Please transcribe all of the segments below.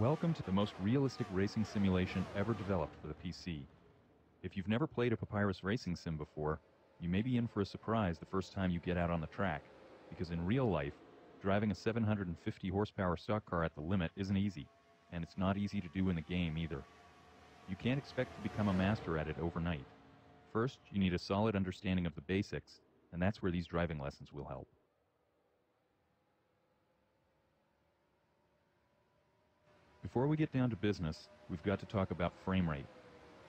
Welcome to the most realistic racing simulation ever developed for the PC. If you've never played a Papyrus racing sim before, you may be in for a surprise the first time you get out on the track, because in real life, driving a 750 horsepower stock car at the limit isn't easy, and it's not easy to do in the game either. You can't expect to become a master at it overnight. First, you need a solid understanding of the basics, and that's where these driving lessons will help. Before we get down to business, we've got to talk about frame rate.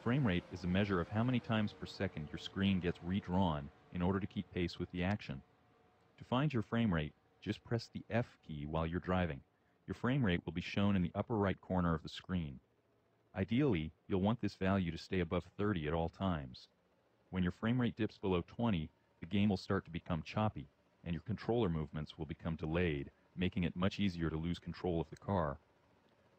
Frame rate is a measure of how many times per second your screen gets redrawn in order to keep pace with the action. To find your frame rate, just press the F key while you're driving. Your frame rate will be shown in the upper right corner of the screen. Ideally, you'll want this value to stay above 30 at all times. When your frame rate dips below 20, the game will start to become choppy, and your controller movements will become delayed, making it much easier to lose control of the car.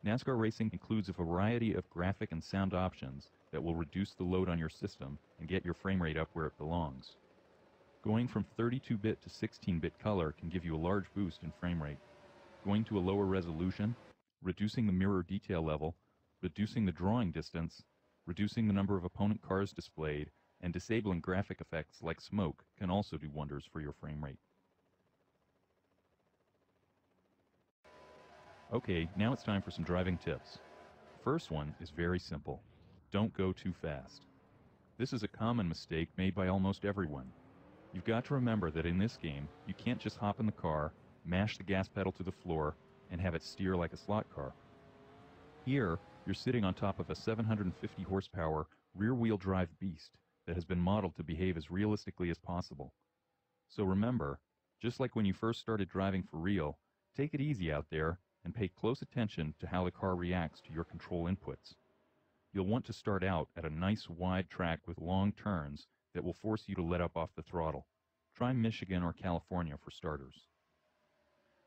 NASCAR racing includes a variety of graphic and sound options that will reduce the load on your system and get your frame rate up where it belongs. Going from 32-bit to 16-bit color can give you a large boost in frame rate. Going to a lower resolution, reducing the mirror detail level, reducing the drawing distance, reducing the number of opponent cars displayed, and disabling graphic effects like smoke can also do wonders for your frame rate. Okay, now it's time for some driving tips. First one is very simple. Don't go too fast. This is a common mistake made by almost everyone. You've got to remember that in this game, you can't just hop in the car, mash the gas pedal to the floor, and have it steer like a slot car. Here, you're sitting on top of a 750 horsepower rear-wheel drive beast that has been modeled to behave as realistically as possible. So remember, just like when you first started driving for real, take it easy out there and pay close attention to how the car reacts to your control inputs. You'll want to start out at a nice wide track with long turns that will force you to let up off the throttle. Try Michigan or California for starters.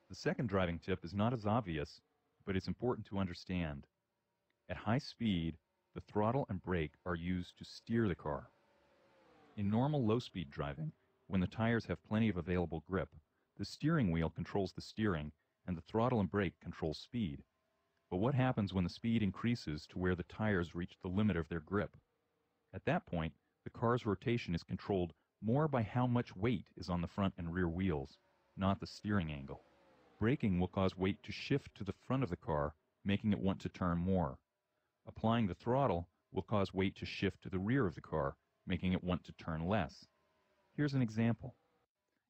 The second driving tip is not as obvious, but it's important to understand. At high speed, the throttle and brake are used to steer the car. In normal low-speed driving, when the tires have plenty of available grip, the steering wheel controls the steering and the throttle and brake control speed. But what happens when the speed increases to where the tires reach the limit of their grip? At that point, the car's rotation is controlled more by how much weight is on the front and rear wheels, not the steering angle. Braking will cause weight to shift to the front of the car, making it want to turn more. Applying the throttle will cause weight to shift to the rear of the car, making it want to turn less. Here's an example.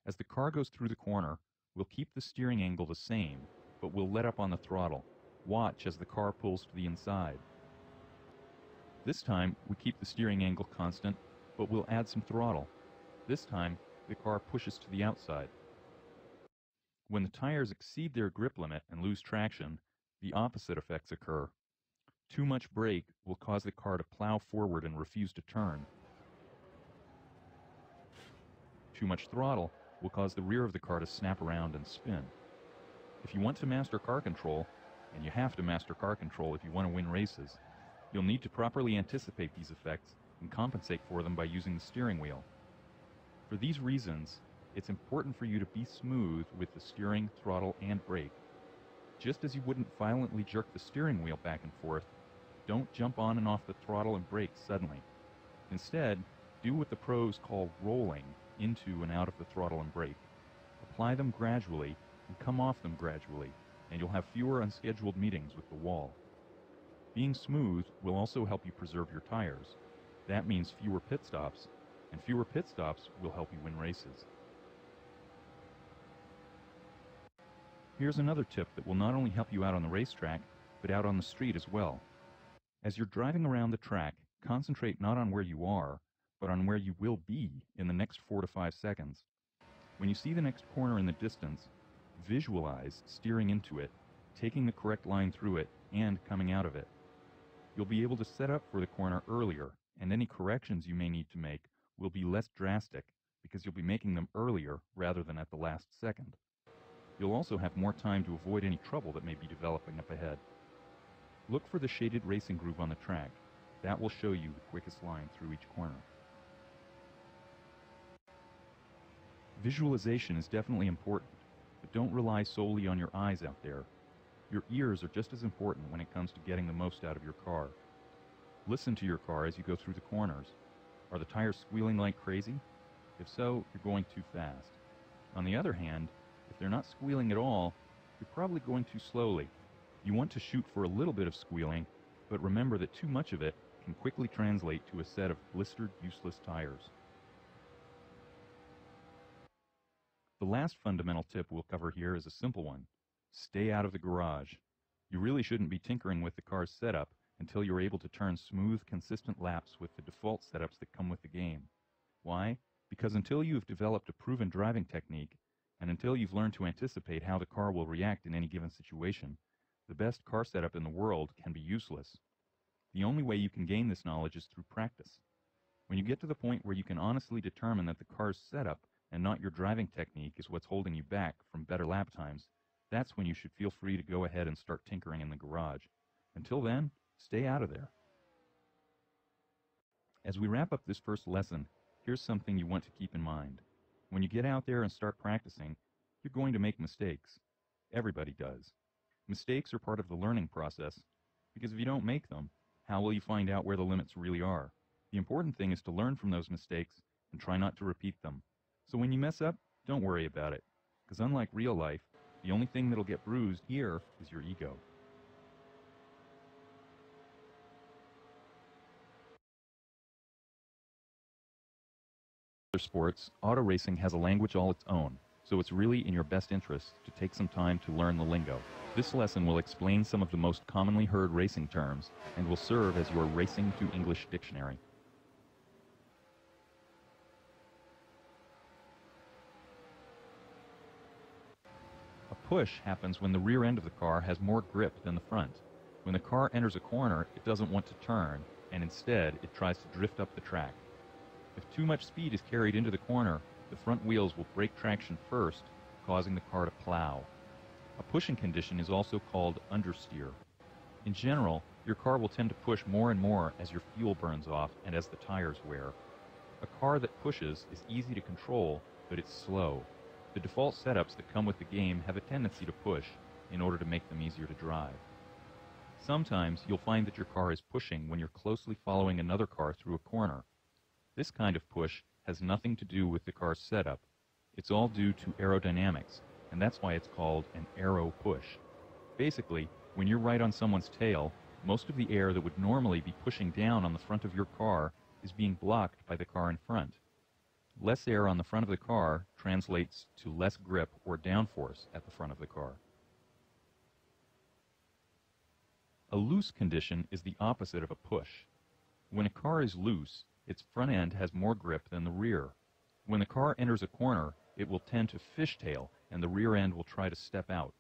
As the car goes through the corner, we'll keep the steering angle the same, but we'll let up on the throttle. Watch as the car pulls to the inside. This time, we keep the steering angle constant, but we'll add some throttle. This time, the car pushes to the outside. When the tires exceed their grip limit and lose traction, the opposite effects occur. Too much brake will cause the car to plow forward and refuse to turn, too much throttle will cause the rear of the car to snap around and spin. If you want to master car control, and you have to master car control if you want to win races, you'll need to properly anticipate these effects and compensate for them by using the steering wheel. For these reasons, it's important for you to be smooth with the steering, throttle, and brake. Just as you wouldn't violently jerk the steering wheel back and forth, don't jump on and off the throttle and brake suddenly. Instead, do what the pros call rolling into and out of the throttle and brake. Apply them gradually and come off them gradually, and you'll have fewer unscheduled meetings with the wall. Being smooth will also help you preserve your tires. That means fewer pit stops, and fewer pit stops will help you win races. Here's another tip that will not only help you out on the racetrack, but out on the street as well. As you're driving around the track, concentrate not on where you are, but on where you will be in the next four to five seconds. When you see the next corner in the distance, visualize steering into it, taking the correct line through it, and coming out of it. You'll be able to set up for the corner earlier, and any corrections you may need to make will be less drastic because you'll be making them earlier rather than at the last second. You'll also have more time to avoid any trouble that may be developing up ahead. Look for the shaded racing groove on the track. That will show you the quickest line through each corner. Visualization is definitely important, but don't rely solely on your eyes out there. Your ears are just as important when it comes to getting the most out of your car. Listen to your car as you go through the corners. Are the tires squealing like crazy? If so, you're going too fast. On the other hand, if they're not squealing at all, you're probably going too slowly. You want to shoot for a little bit of squealing, but remember that too much of it can quickly translate to a set of blistered, useless tires. The last fundamental tip we'll cover here is a simple one. Stay out of the garage. You really shouldn't be tinkering with the car's setup until you're able to turn smooth, consistent laps with the default setups that come with the game. Why? Because until you've developed a proven driving technique, and until you've learned to anticipate how the car will react in any given situation, the best car setup in the world can be useless. The only way you can gain this knowledge is through practice. When you get to the point where you can honestly determine that the car's setup and not your driving technique is what's holding you back from better lap times, that's when you should feel free to go ahead and start tinkering in the garage. Until then, stay out of there. As we wrap up this first lesson, here's something you want to keep in mind. When you get out there and start practicing, you're going to make mistakes. Everybody does. Mistakes are part of the learning process, because if you don't make them, how will you find out where the limits really are? The important thing is to learn from those mistakes and try not to repeat them. So when you mess up, don't worry about it, because unlike real life, the only thing that'll get bruised here is your ego. Other sports, auto racing has a language all its own, so it's really in your best interest to take some time to learn the lingo. This lesson will explain some of the most commonly heard racing terms and will serve as your Racing to English dictionary. Push happens when the rear end of the car has more grip than the front. When the car enters a corner, it doesn't want to turn, and instead it tries to drift up the track. If too much speed is carried into the corner, the front wheels will break traction first, causing the car to plow. A pushing condition is also called understeer. In general, your car will tend to push more and more as your fuel burns off and as the tires wear. A car that pushes is easy to control, but it's slow. The default setups that come with the game have a tendency to push in order to make them easier to drive. Sometimes you'll find that your car is pushing when you're closely following another car through a corner. This kind of push has nothing to do with the car's setup. It's all due to aerodynamics, and that's why it's called an aero push. Basically, when you're right on someone's tail, most of the air that would normally be pushing down on the front of your car is being blocked by the car in front. Less air on the front of the car translates to less grip or downforce at the front of the car. A loose condition is the opposite of a push. When a car is loose, its front end has more grip than the rear. When the car enters a corner, it will tend to fishtail and the rear end will try to step out.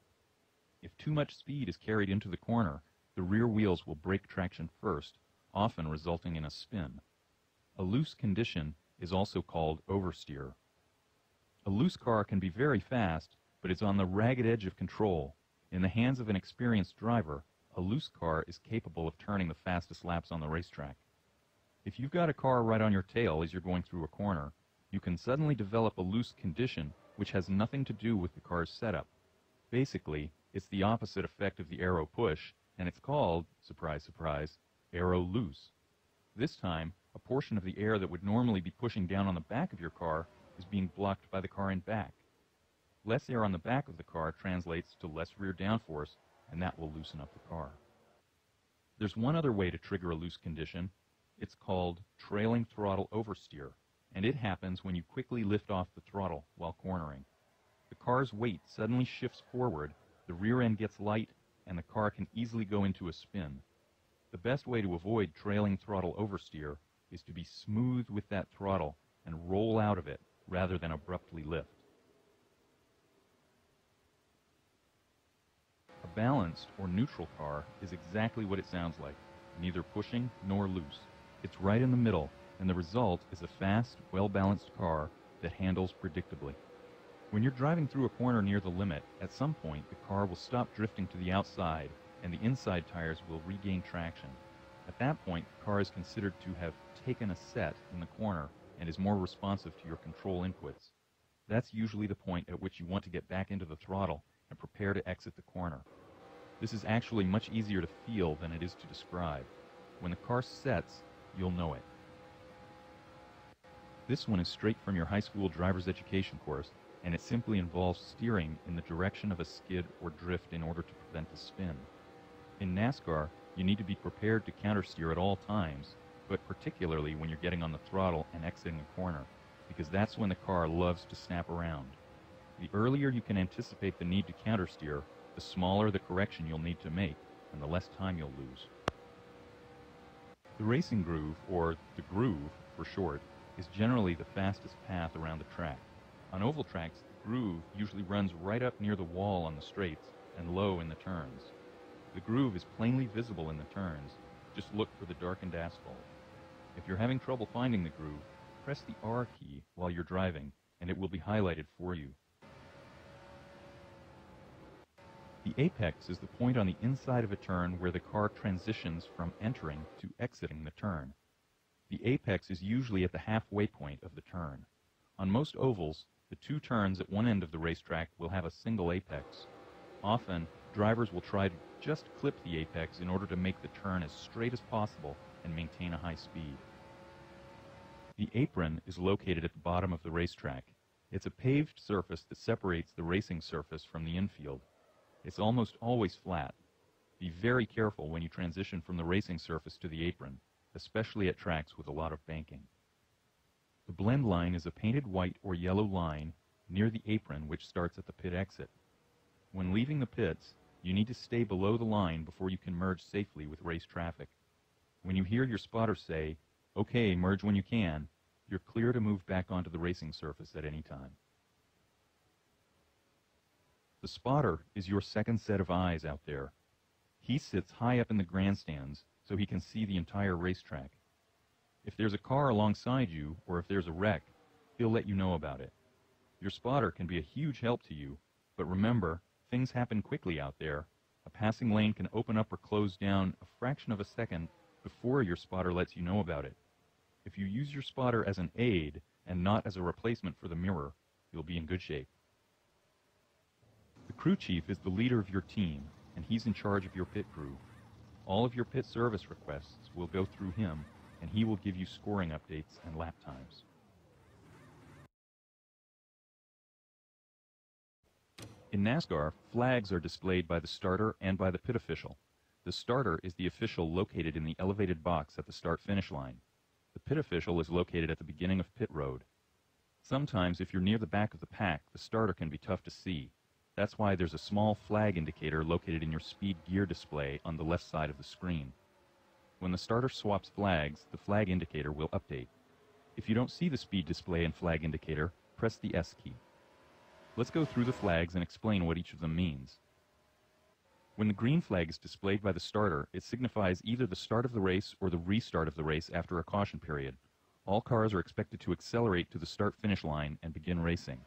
If too much speed is carried into the corner, the rear wheels will break traction first, often resulting in a spin. A loose condition is also called oversteer. A loose car can be very fast, but it's on the ragged edge of control. In the hands of an experienced driver, a loose car is capable of turning the fastest laps on the racetrack. If you've got a car right on your tail as you're going through a corner, you can suddenly develop a loose condition which has nothing to do with the car's setup. Basically, it's the opposite effect of the aero push, and it's called, surprise, surprise, aero loose. This time, a portion of the air that would normally be pushing down on the back of your car is being blocked by the car in back. Less air on the back of the car translates to less rear downforce, and that will loosen up the car. There's one other way to trigger a loose condition, it's called trailing throttle oversteer, and it happens when you quickly lift off the throttle while cornering. The car's weight suddenly shifts forward, the rear end gets light, and the car can easily go into a spin. The best way to avoid trailing throttle oversteer is to be smooth with that throttle and roll out of it rather than abruptly lift. A balanced or neutral car is exactly what it sounds like, neither pushing nor loose. It's right in the middle, and the result is a fast, well-balanced car that handles predictably. When you're driving through a corner near the limit, at some point the car will stop drifting to the outside and the inside tires will regain traction. At that point, the car is considered to have taken a set in the corner and is more responsive to your control inputs. That's usually the point at which you want to get back into the throttle and prepare to exit the corner. This is actually much easier to feel than it is to describe. When the car sets, you'll know it. This one is straight from your high school driver's education course, and it simply involves steering in the direction of a skid or drift in order to prevent a spin. In NASCAR, you need to be prepared to countersteer at all times, but particularly when you're getting on the throttle and exiting a corner, because that's when the car loves to snap around. The earlier you can anticipate the need to countersteer, the smaller the correction you'll need to make, and the less time you'll lose. The racing groove, or the groove for short, is generally the fastest path around the track. On oval tracks, the groove usually runs right up near the wall on the straights and low in the turns. The groove is plainly visible in the turns. Just look for the darkened asphalt. If you're having trouble finding the groove, press the R key while you're driving, and it will be highlighted for you. The apex is the point on the inside of a turn where the car transitions from entering to exiting the turn. The apex is usually at the halfway point of the turn. On most ovals, the two turns at one end of the racetrack will have a single apex. Often, drivers will try to just clip the apex in order to make the turn as straight as possible and maintain a high speed. The apron is located at the bottom of the racetrack. It's a paved surface that separates the racing surface from the infield. It's almost always flat. Be very careful when you transition from the racing surface to the apron, especially at tracks with a lot of banking. The blend line is a painted white or yellow line near the apron which starts at the pit exit. When leaving the pits, you need to stay below the line before you can merge safely with race traffic. When you hear your spotter say, Okay, merge when you can. You're clear to move back onto the racing surface at any time. The spotter is your second set of eyes out there. He sits high up in the grandstands so he can see the entire racetrack. If there's a car alongside you, or if there's a wreck, he'll let you know about it. Your spotter can be a huge help to you, but remember, things happen quickly out there. A passing lane can open up or close down a fraction of a second before your spotter lets you know about it. If you use your spotter as an aid and not as a replacement for the mirror, you'll be in good shape. The crew chief is the leader of your team, and he's in charge of your pit crew. All of your pit service requests will go through him, and he will give you scoring updates and lap times. In NASCAR, flags are displayed by the starter and by the pit official. The starter is the official located in the elevated box at the start-finish line. The pit official is located at the beginning of pit road. Sometimes, if you're near the back of the pack, the starter can be tough to see. That's why there's a small flag indicator located in your speed gear display on the left side of the screen. When the starter swaps flags, the flag indicator will update. If you don't see the speed display and flag indicator, press the S key. Let's go through the flags and explain what each of them means. When the green flag is displayed by the starter, it signifies either the start of the race or the restart of the race after a caution period. All cars are expected to accelerate to the start-finish line and begin racing.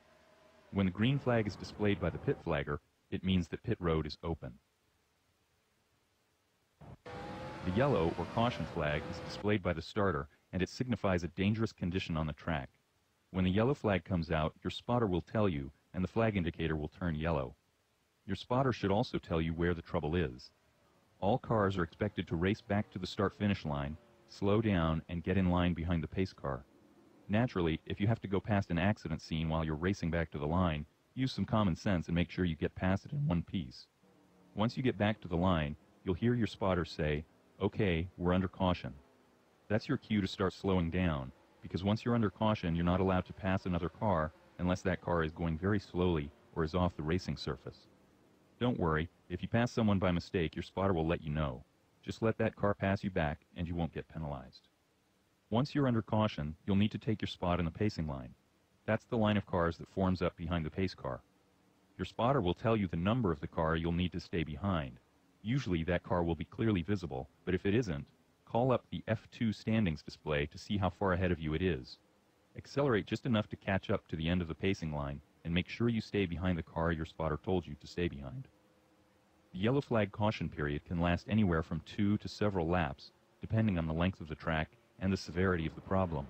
When the green flag is displayed by the pit flagger, it means that pit road is open. The yellow or caution flag is displayed by the starter, and it signifies a dangerous condition on the track. When the yellow flag comes out, your spotter will tell you, and the flag indicator will turn yellow. Your spotter should also tell you where the trouble is. All cars are expected to race back to the start-finish line, slow down, and get in line behind the pace car. Naturally, if you have to go past an accident scene while you're racing back to the line, use some common sense and make sure you get past it in one piece. Once you get back to the line, you'll hear your spotter say, okay, we're under caution. That's your cue to start slowing down, because once you're under caution, you're not allowed to pass another car unless that car is going very slowly or is off the racing surface. Don't worry, if you pass someone by mistake, your spotter will let you know. Just let that car pass you back, and you won't get penalized. Once you're under caution, you'll need to take your spot in the pacing line. That's the line of cars that forms up behind the pace car. Your spotter will tell you the number of the car you'll need to stay behind. Usually that car will be clearly visible, but if it isn't, call up the F2 standings display to see how far ahead of you it is. Accelerate just enough to catch up to the end of the pacing line, and make sure you stay behind the car your spotter told you to stay behind. The yellow flag caution period can last anywhere from two to several laps, depending on the length of the track and the severity of the problem.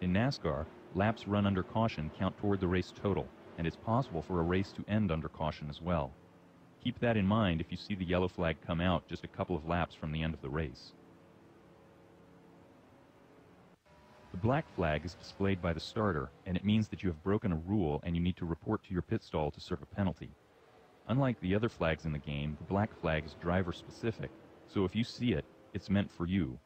In NASCAR, laps run under caution count toward the race total, and it's possible for a race to end under caution as well. keep that in mind if you see the yellow flag come out just a couple of laps from the end of the race. The black flag is displayed by the starter, and it means that you have broken a rule and you need to report to your pit stall to serve a penalty. Unlike the other flags in the game, the black flag is driver specific, so if you see it, it's meant for you.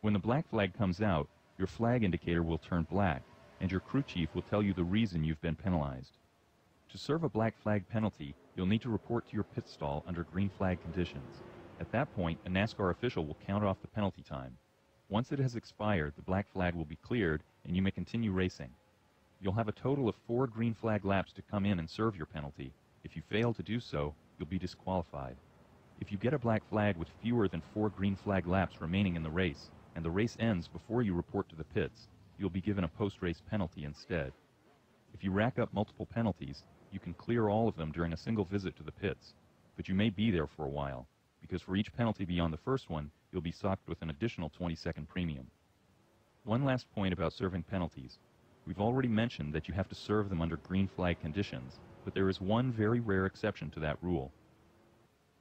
When the black flag comes out, your flag indicator will turn black, and your crew chief will tell you the reason you've been penalized. To serve a black flag penalty, you'll need to report to your pit stall under green flag conditions. At that point, a NASCAR official will count off the penalty time. Once it has expired, the black flag will be cleared, and you may continue racing. You'll have a total of four green flag laps to come in and serve your penalty. If you fail to do so, you'll be disqualified. If you get a black flag with fewer than four green flag laps remaining in the race, and the race ends before you report to the pits, you'll be given a post-race penalty instead. If you rack up multiple penalties, you can clear all of them during a single visit to the pits, but you may be there for a while, because for each penalty beyond the first one, you'll be socked with an additional 20-second premium. One last point about serving penalties. We've already mentioned that you have to serve them under green flag conditions, but there is one very rare exception to that rule.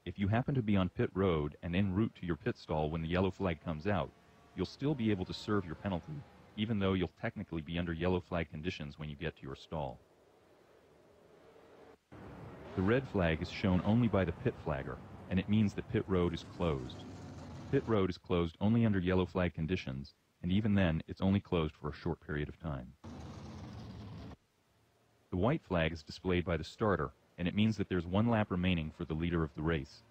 If you happen to be on pit road and en route to your pit stall when the yellow flag comes out, you'll still be able to serve your penalty, even though you'll technically be under yellow flag conditions when you get to your stall. The red flag is shown only by the pit flagger, and it means that pit road is closed. Pit road is closed only under yellow flag conditions, and even then, it's only closed for a short period of time. The white flag is displayed by the starter, and it means that there's one lap remaining for the leader of the race.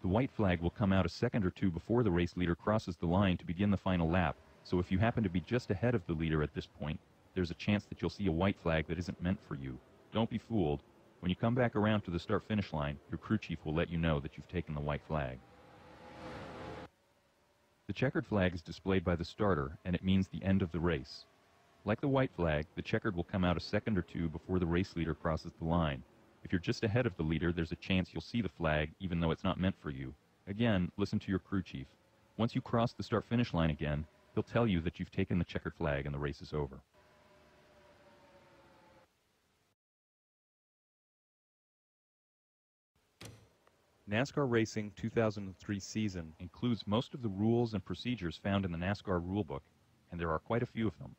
The white flag will come out a second or two before the race leader crosses the line to begin the final lap, so if you happen to be just ahead of the leader at this point, there's a chance that you'll see a white flag that isn't meant for you. Don't be fooled. When you come back around to the start-finish line, your crew chief will let you know that you've taken the white flag. The checkered flag is displayed by the starter, and it means the end of the race. Like the white flag, the checkered will come out a second or two before the race leader crosses the line. If you're just ahead of the leader, there's a chance you'll see the flag, even though it's not meant for you. Again, listen to your crew chief. Once you cross the start-finish line again, he'll tell you that you've taken the checkered flag and the race is over. NASCAR Racing 2003 season includes most of the rules and procedures found in the NASCAR rulebook, and there are quite a few of them.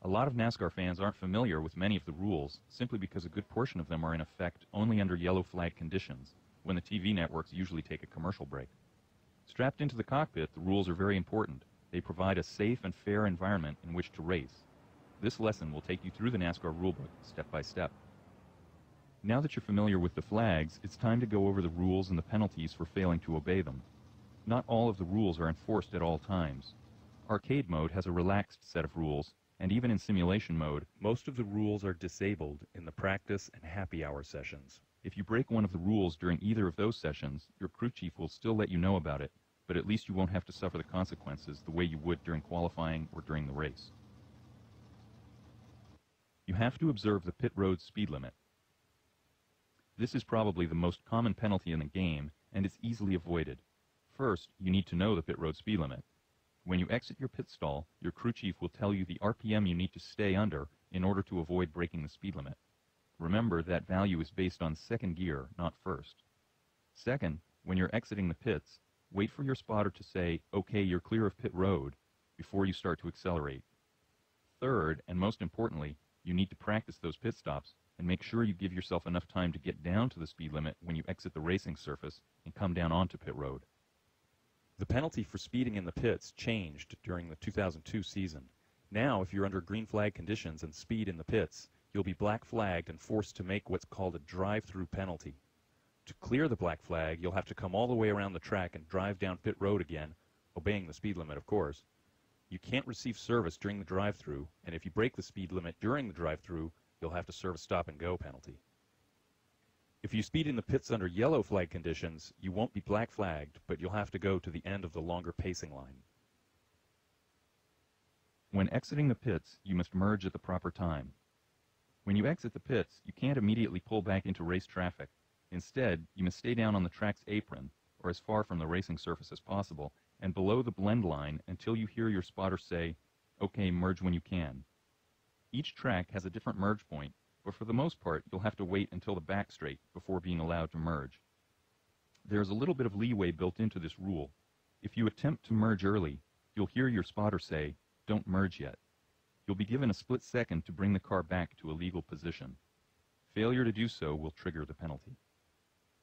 A lot of NASCAR fans aren't familiar with many of the rules simply because a good portion of them are in effect only under yellow flag conditions, when the TV networks usually take a commercial break. Strapped into the cockpit, the rules are very important. They provide a safe and fair environment in which to race. This lesson will take you through the NASCAR rulebook step by step. Now that you're familiar with the flags, it's time to go over the rules and the penalties for failing to obey them. Not all of the rules are enforced at all times. Arcade mode has a relaxed set of rules, and even in simulation mode, most of the rules are disabled in the practice and happy hour sessions. If you break one of the rules during either of those sessions, your crew chief will still let you know about it, but at least you won't have to suffer the consequences the way you would during qualifying or during the race. You have to observe the pit road speed limit. This is probably the most common penalty in the game, and it's easily avoided. First, you need to know the pit road speed limit. When you exit your pit stall, your crew chief will tell you the RPM you need to stay under in order to avoid breaking the speed limit. Remember that value is based on second gear, not first. Second, when you're exiting the pits, wait for your spotter to say, okay, you're clear of pit road, before you start to accelerate. Third, and most importantly, you need to practice those pit stops and make sure you give yourself enough time to get down to the speed limit when you exit the racing surface and come down onto pit road. The penalty for speeding in the pits changed during the 2002 season. Now, if you're under green flag conditions and speed in the pits, you'll be black flagged and forced to make what's called a drive-through penalty. To clear the black flag, you'll have to come all the way around the track and drive down pit road again, obeying the speed limit, of course. You can't receive service during the drive-through, and if you break the speed limit during the drive-through, you'll have to serve a stop and go penalty. If you speed in the pits under yellow flag conditions, you won't be black flagged, but you'll have to go to the end of the longer pacing line. When exiting the pits, you must merge at the proper time. When you exit the pits, you can't immediately pull back into race traffic. Instead, you must stay down on the track's apron, or as far from the racing surface as possible, and below the blend line until you hear your spotter say, OK, merge when you can. Each track has a different merge point, but for the most part, you'll have to wait until the back straight before being allowed to merge. There is a little bit of leeway built into this rule. If you attempt to merge early, you'll hear your spotter say, don't merge yet. You'll be given a split second to bring the car back to a legal position. Failure to do so will trigger the penalty.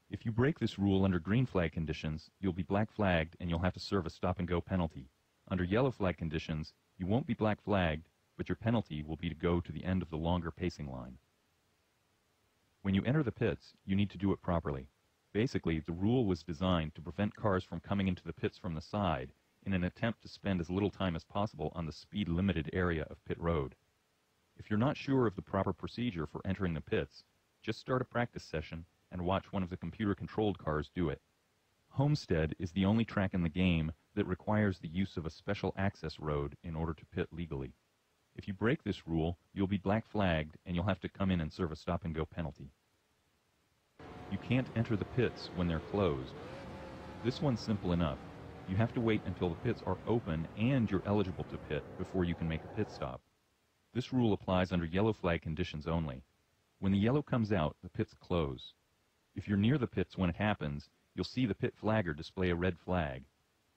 If you break this rule under green flag conditions, you'll be black flagged and you'll have to serve a stop and go penalty. Under yellow flag conditions, you won't be black flagged, but your penalty will be to go to the end of the longer pacing line. When you enter the pits, you need to do it properly. Basically, the rule was designed to prevent cars from coming into the pits from the side in an attempt to spend as little time as possible on the speed-limited area of pit road. If you're not sure of the proper procedure for entering the pits, just start a practice session and watch one of the computer-controlled cars do it. Homestead is the only track in the game that requires the use of a special access road in order to pit legally. If you break this rule, you'll be black flagged and you'll have to come in and serve a stop and go penalty. You can't enter the pits when they're closed. This one's simple enough. You have to wait until the pits are open and you're eligible to pit before you can make a pit stop. This rule applies under yellow flag conditions only. When the yellow comes out, the pits close. If you're near the pits when it happens, you'll see the pit flagger display a red flag.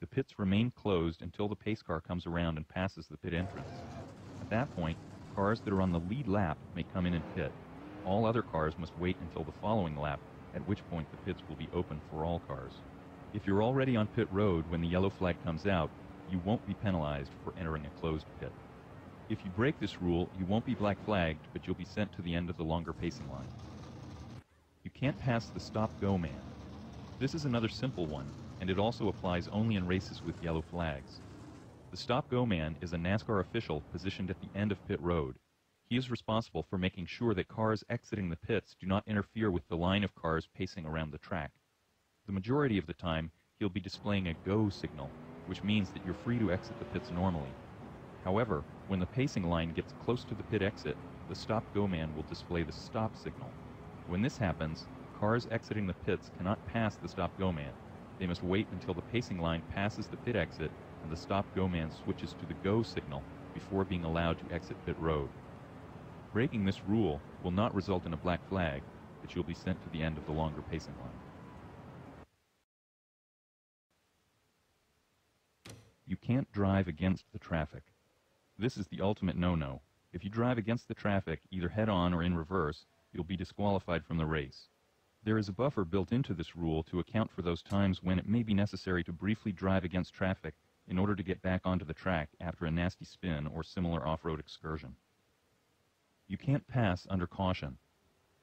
The pits remain closed until the pace car comes around and passes the pit entrance. At that point, cars that are on the lead lap may come in and pit. All other cars must wait until the following lap, at which point the pits will be open for all cars. If you're already on pit road when the yellow flag comes out, you won't be penalized for entering a closed pit. If you break this rule, you won't be black flagged, but you'll be sent to the end of the longer pacing line. You can't pass the stop-go man. This is another simple one, and it also applies only in races with yellow flags. The stop-go man is a NASCAR official positioned at the end of pit road. He is responsible for making sure that cars exiting the pits do not interfere with the line of cars pacing around the track. The majority of the time, he'll be displaying a go signal, which means that you're free to exit the pits normally. However, when the pacing line gets close to the pit exit, the stop-go man will display the stop signal. When this happens, cars exiting the pits cannot pass the stop-go man. They must wait until the pacing line passes the pit exit and the stop-go man switches to the go signal before being allowed to exit pit road. Breaking this rule will not result in a black flag, but you'll be sent to the end of the longer pacing line. You can't drive against the traffic. This is the ultimate no-no. If you drive against the traffic, either head-on or in reverse, you'll be disqualified from the race. There is a buffer built into this rule to account for those times when it may be necessary to briefly drive against traffic in order to get back onto the track after a nasty spin or similar off-road excursion. You can't pass under caution.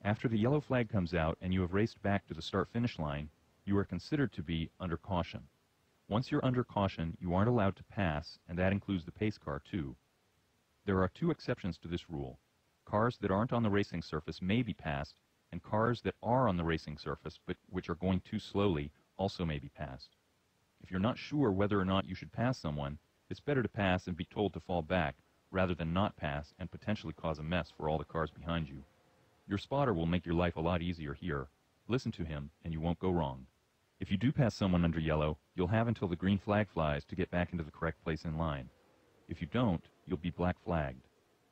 After the yellow flag comes out and you have raced back to the start-finish line, you are considered to be under caution. Once you're under caution, you aren't allowed to pass, and that includes the pace car too. There are two exceptions to this rule. Cars that aren't on the racing surface may be passed, and cars that are on the racing surface but which are going too slowly also may be passed. If you're not sure whether or not you should pass someone, it's better to pass and be told to fall back rather than not pass and potentially cause a mess for all the cars behind you. Your spotter will make your life a lot easier here. Listen to him, and you won't go wrong. If you do pass someone under yellow, you'll have until the green flag flies to get back into the correct place in line. If you don't, you'll be black flagged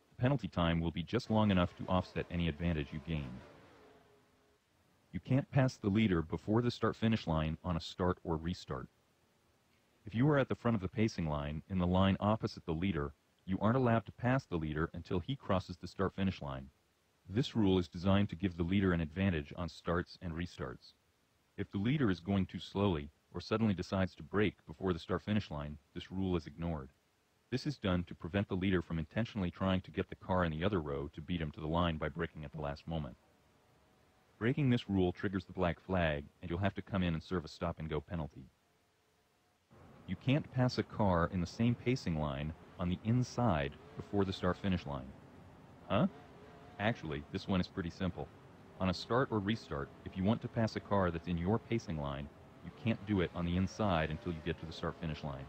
The penalty time will be just long enough to offset any advantage you gain. You can't pass the leader before the start-finish line on a start or restart. If you are at the front of the pacing line, in the line opposite the leader, you aren't allowed to pass the leader until he crosses the start-finish line. This rule is designed to give the leader an advantage on starts and restarts. If the leader is going too slowly, or suddenly decides to brake before the start-finish line, this rule is ignored. This is done to prevent the leader from intentionally trying to get the car in the other row to beat him to the line by braking at the last moment. Breaking this rule triggers the black flag, and you'll have to come in and serve a stop-and-go penalty. You can't pass a car in the same pacing line on the inside before the start-finish line. Huh? Actually, this one is pretty simple. On a start or restart, if you want to pass a car that's in your pacing line, you can't do it on the inside until you get to the start-finish line.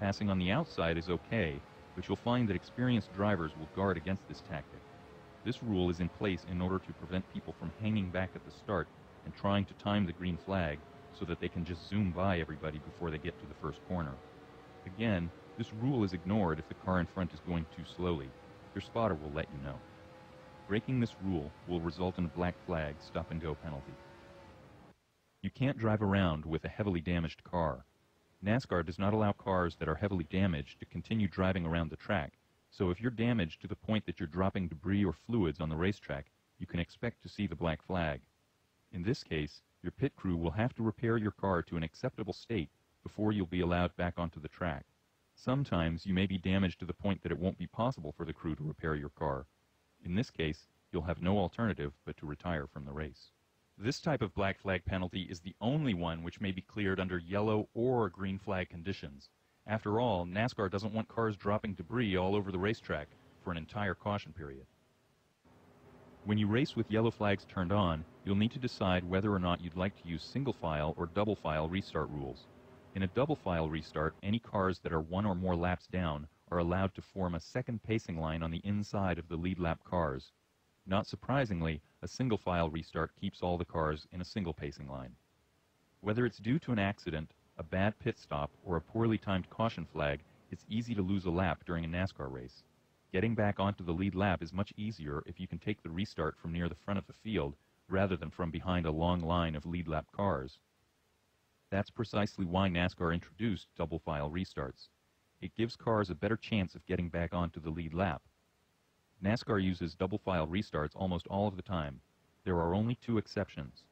Passing on the outside is okay, but you'll find that experienced drivers will guard against this tactic. This rule is in place in order to prevent people from hanging back at the start and trying to time the green flag so that they can just zoom by everybody before they get to the first corner. Again, this rule is ignored if the car in front is going too slowly. Your spotter will let you know. Breaking this rule will result in a black flag stop and go penalty. You can't drive around with a heavily damaged car. NASCAR does not allow cars that are heavily damaged to continue driving around the track, so if you're damaged to the point that you're dropping debris or fluids on the racetrack, you can expect to see the black flag. In this case, your pit crew will have to repair your car to an acceptable state before you'll be allowed back onto the track. Sometimes you may be damaged to the point that it won't be possible for the crew to repair your car. In this case, you'll have no alternative but to retire from the race. This type of black flag penalty is the only one which may be cleared under yellow or green flag conditions. After all, NASCAR doesn't want cars dropping debris all over the racetrack for an entire caution period. When you race with yellow flags turned on, you'll need to decide whether or not you'd like to use single file or double file restart rules. In a double file restart, any cars that are one or more laps down are allowed to form a second pacing line on the inside of the lead lap cars. Not surprisingly, a single file restart keeps all the cars in a single pacing line. Whether it's due to an accident, a bad pit stop, or a poorly timed caution flag, it's easy to lose a lap during a NASCAR race. Getting back onto the lead lap is much easier if you can take the restart from near the front of the field rather than from behind a long line of lead lap cars. That's precisely why NASCAR introduced double file restarts. It gives cars a better chance of getting back onto the lead lap. NASCAR uses double file restarts almost all of the time. There are only two exceptions.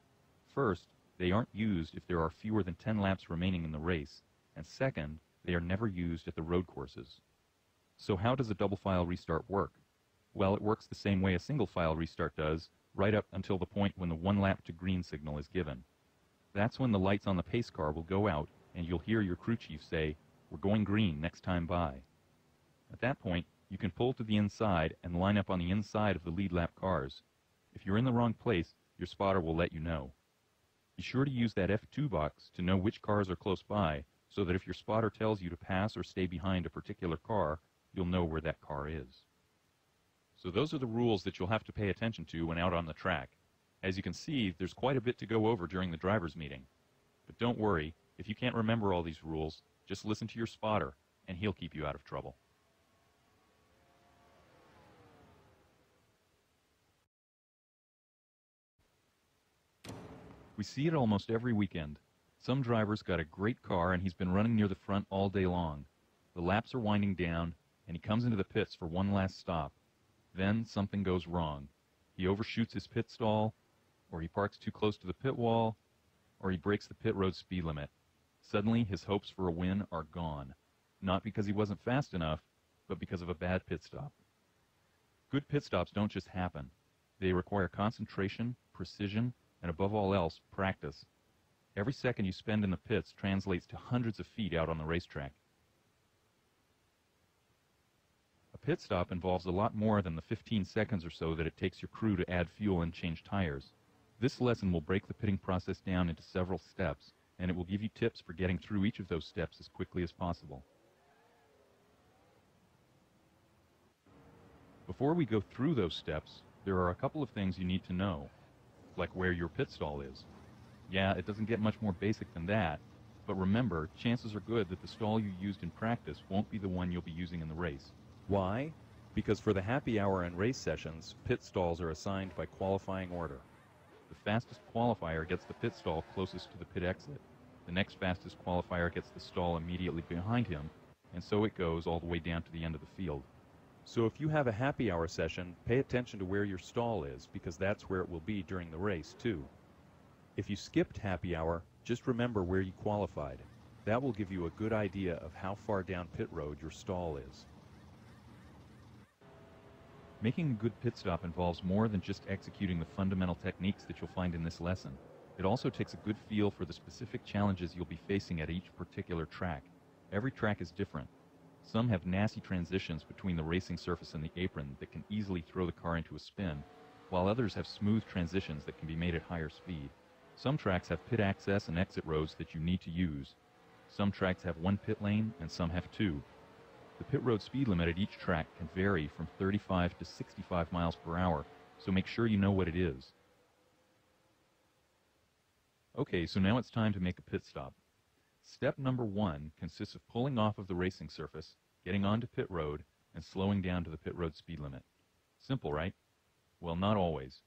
First, they aren't used if there are fewer than 10 laps remaining in the race, and second, they are never used at the road courses. So how does a double file restart work? Well, it works the same way a single file restart does, right up until the point when the one lap to green signal is given. That's when the lights on the pace car will go out and you'll hear your crew chief say, we're going green next time by. At that point, you can pull to the inside and line up on the inside of the lead lap cars. If you're in the wrong place, your spotter will let you know. Be sure to use that F2 box to know which cars are close by, so that if your spotter tells you to pass or stay behind a particular car, you'll know where that car is. So those are the rules that you'll have to pay attention to when out on the track. As you can see, there's quite a bit to go over during the driver's meeting. But don't worry, if you can't remember all these rules, just listen to your spotter, and he'll keep you out of trouble. We see it almost every weekend. Some driver's got a great car and he's been running near the front all day long. The laps are winding down and he comes into the pits for one last stop. Then something goes wrong. He overshoots his pit stall, or he parks too close to the pit wall, or he breaks the pit road speed limit. Suddenly, his hopes for a win are gone. Not because he wasn't fast enough, but because of a bad pit stop. Good pit stops don't just happen. They require concentration, precision, and above all else, practice. Every second you spend in the pits translates to hundreds of feet out on the racetrack. A pit stop involves a lot more than the 15 seconds or so that it takes your crew to add fuel and change tires. This lesson will break the pitting process down into several steps, and it will give you tips for getting through each of those steps as quickly as possible. Before we go through those steps, there are a couple of things you need to know like where your pit stall is. Yeah, it doesn't get much more basic than that, but remember, chances are good that the stall you used in practice won't be the one you'll be using in the race. Why? Because for the happy hour and race sessions, pit stalls are assigned by qualifying order. The fastest qualifier gets the pit stall closest to the pit exit. The next fastest qualifier gets the stall immediately behind him, and so it goes all the way down to the end of the field. So if you have a happy hour session, pay attention to where your stall is because that's where it will be during the race too. If you skipped happy hour, just remember where you qualified. That will give you a good idea of how far down pit road your stall is. Making a good pit stop involves more than just executing the fundamental techniques that you'll find in this lesson. It also takes a good feel for the specific challenges you'll be facing at each particular track. Every track is different, some have nasty transitions between the racing surface and the apron that can easily throw the car into a spin, while others have smooth transitions that can be made at higher speed. Some tracks have pit access and exit roads that you need to use. Some tracks have one pit lane and some have two. The pit road speed limit at each track can vary from 35 to 65 miles per hour, so make sure you know what it is. Okay, so now it's time to make a pit stop. Step number one consists of pulling off of the racing surface, getting onto pit road, and slowing down to the pit road speed limit. Simple, right? Well, not always.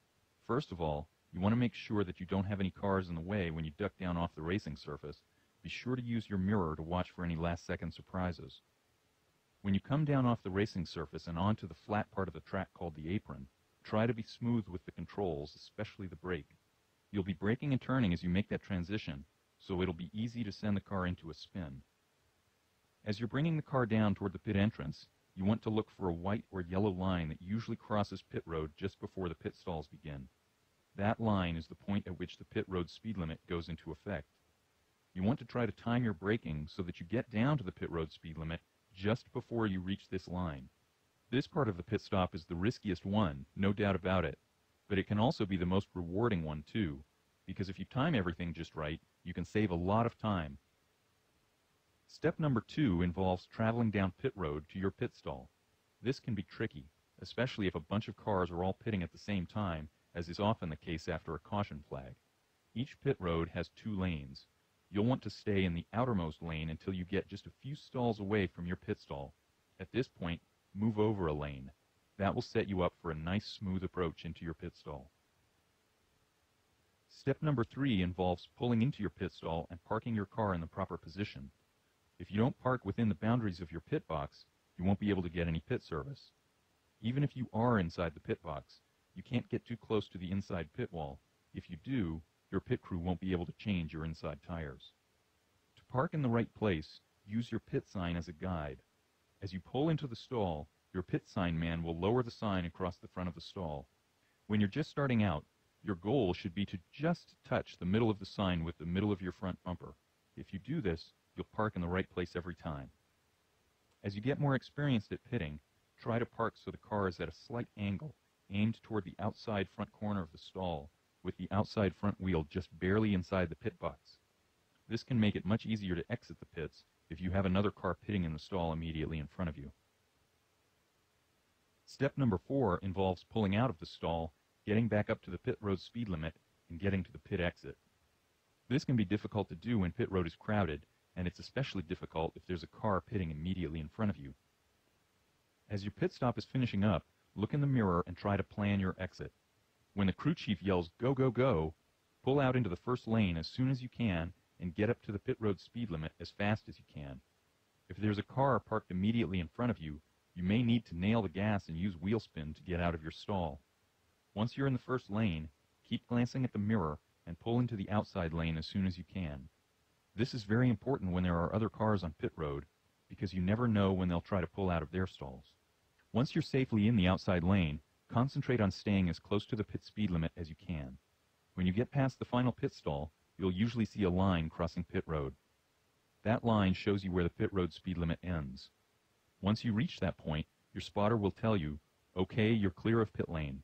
First of all, you want to make sure that you don't have any cars in the way when you duck down off the racing surface. Be sure to use your mirror to watch for any last second surprises. When you come down off the racing surface and onto the flat part of the track called the apron, try to be smooth with the controls, especially the brake. You'll be braking and turning as you make that transition, so it'll be easy to send the car into a spin. As you're bringing the car down toward the pit entrance, you want to look for a white or yellow line that usually crosses pit road just before the pit stalls begin. That line is the point at which the pit road speed limit goes into effect. You want to try to time your braking so that you get down to the pit road speed limit just before you reach this line. This part of the pit stop is the riskiest one, no doubt about it, but it can also be the most rewarding one too, because if you time everything just right, you can save a lot of time Step number two involves traveling down pit road to your pit stall. This can be tricky, especially if a bunch of cars are all pitting at the same time, as is often the case after a caution flag. Each pit road has two lanes. You'll want to stay in the outermost lane until you get just a few stalls away from your pit stall. At this point, move over a lane. That will set you up for a nice smooth approach into your pit stall. Step number three involves pulling into your pit stall and parking your car in the proper position. If you don't park within the boundaries of your pit box, you won't be able to get any pit service. Even if you are inside the pit box, you can't get too close to the inside pit wall. If you do, your pit crew won't be able to change your inside tires. To park in the right place, use your pit sign as a guide. As you pull into the stall, your pit sign man will lower the sign across the front of the stall. When you're just starting out, your goal should be to just touch the middle of the sign with the middle of your front bumper. If you do this, you'll park in the right place every time. As you get more experienced at pitting, try to park so the car is at a slight angle, aimed toward the outside front corner of the stall, with the outside front wheel just barely inside the pit box. This can make it much easier to exit the pits if you have another car pitting in the stall immediately in front of you. Step number four involves pulling out of the stall, getting back up to the pit road speed limit, and getting to the pit exit. This can be difficult to do when pit road is crowded, and it's especially difficult if there's a car pitting immediately in front of you. As your pit stop is finishing up, look in the mirror and try to plan your exit. When the crew chief yells, go, go, go, pull out into the first lane as soon as you can and get up to the pit road speed limit as fast as you can. If there's a car parked immediately in front of you, you may need to nail the gas and use wheel spin to get out of your stall. Once you're in the first lane, keep glancing at the mirror and pull into the outside lane as soon as you can. This is very important when there are other cars on pit road because you never know when they'll try to pull out of their stalls. Once you're safely in the outside lane, concentrate on staying as close to the pit speed limit as you can. When you get past the final pit stall, you'll usually see a line crossing pit road. That line shows you where the pit road speed limit ends. Once you reach that point, your spotter will tell you, okay, you're clear of pit lane.